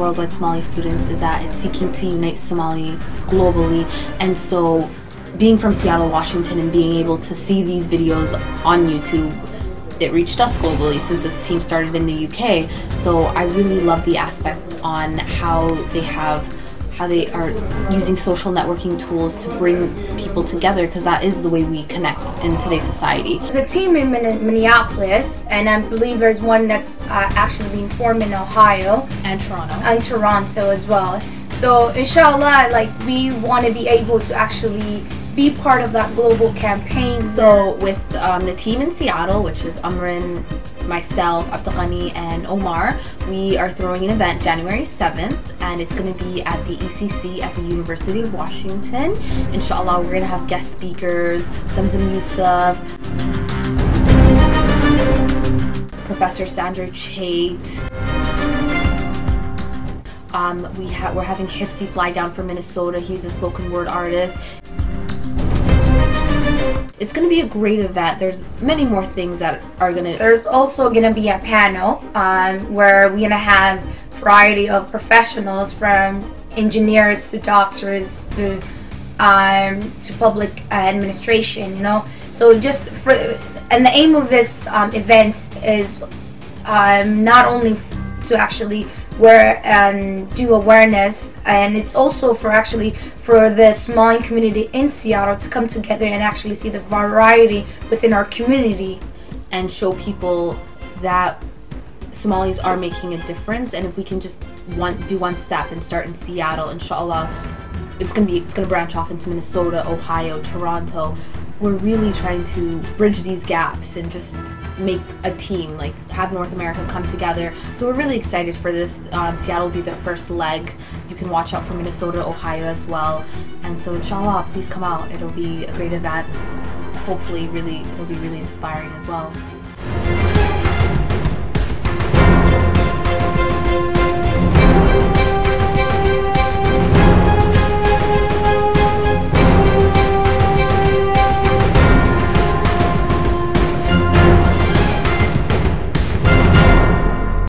Worldwide Somali Students is that it's seeking to unite Somalis globally, and so being from Seattle, Washington, and being able to see these videos on YouTube, it reached us globally since this team started in the UK. So I really love the aspect on how they have how they are using social networking tools to bring people together because that is the way we connect in today's society. There's a team in Minneapolis, and I believe there's one that's uh, actually being formed in Ohio And Toronto. and Toronto as well. So inshallah, like we want to be able to actually be part of that global campaign. So with um, the team in Seattle, which is Amrin, myself, Abdulghani, and Omar, we are throwing an event January 7th, and it's going to be at the ECC at the University of Washington. Inshallah, we're going to have guest speakers, Zamzam Yusuf, Professor Sandra Chait. Um, we ha- we're having Hirsi fly down from Minnesota. He's a spoken word artist. It's going to be a great event. There's many more things that are going to. There's also gonna be a panel um, where we're gonna have a variety of professionals from engineers to doctors to um, to public administration. You know, so just for and the aim of this um, event is um, not only to actually where um, do awareness and it's also for actually for the Somali community in Seattle to come together and actually see the variety within our community and show people that Somalis are making a difference. And if we can just one do one step and start in Seattle, inshallah, it's gonna be it's gonna branch off into Minnesota, Ohio, Toronto. We're really trying to bridge these gaps and just make a team, like have North America come together. So we're really excited for this. Um, Seattle will be the first leg. You can watch out for Minnesota, Ohio as well. And so inshallah, please come out. It'll be a great event. Hopefully, really, it'll be really inspiring as well.